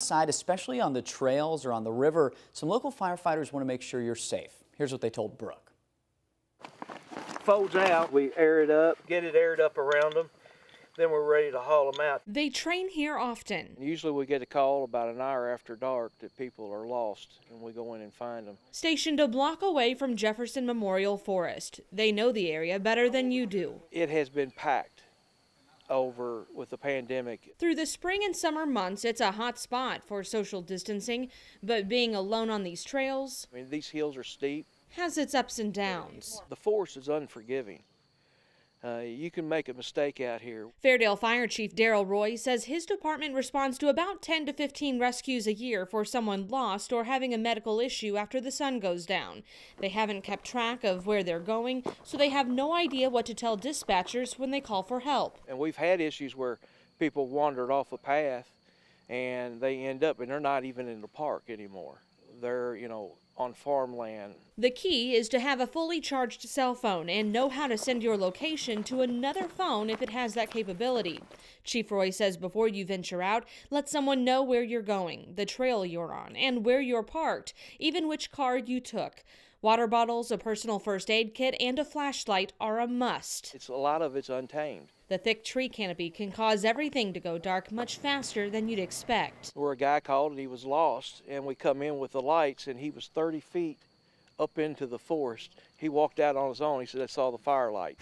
Side, especially on the trails or on the river, some local firefighters want to make sure you're safe. Here's what they told Brooke. Folds out, we air it up, get it aired up around them, then we're ready to haul them out. They train here often. Usually we get a call about an hour after dark that people are lost and we go in and find them. Stationed a block away from Jefferson Memorial Forest, they know the area better than you do. It has been packed over with the pandemic. Through the spring and summer months, it's a hot spot for social distancing, but being alone on these trails I mean, these hills are steep. has its ups and downs. The forest is unforgiving. Uh, you can make a mistake out here. Fairdale Fire Chief Daryl Roy says his department responds to about 10 to 15 rescues a year for someone lost or having a medical issue after the sun goes down. They haven't kept track of where they're going, so they have no idea what to tell dispatchers when they call for help. And we've had issues where people wandered off a path and they end up and they're not even in the park anymore. They're, you know, on farmland. The key is to have a fully charged cell phone and know how to send your location to another phone if it has that capability. Chief Roy says before you venture out, let someone know where you're going, the trail you're on, and where you're parked, even which car you took. Water bottles, a personal first aid kit, and a flashlight are a must. It's a lot of it's untamed. The thick tree canopy can cause everything to go dark much faster than you'd expect. Where a guy called and he was lost, and we come in with the lights, and he was 30 feet up into the forest. He walked out on his own. He said, I saw the firelight.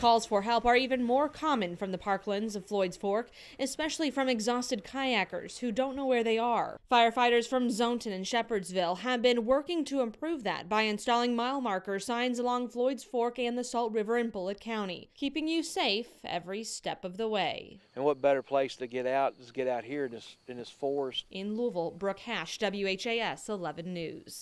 Calls for help are even more common from the parklands of Floyd's Fork, especially from exhausted kayakers who don't know where they are. Firefighters from Zoneton and Shepherdsville have been working to improve that by installing mile marker signs along Floyd's Fork and the Salt River in Bullitt County, keeping you safe every step of the way. And what better place to get out is get out here in this, in this forest. In Louisville, Brooke Hasch, WHAS 11 News.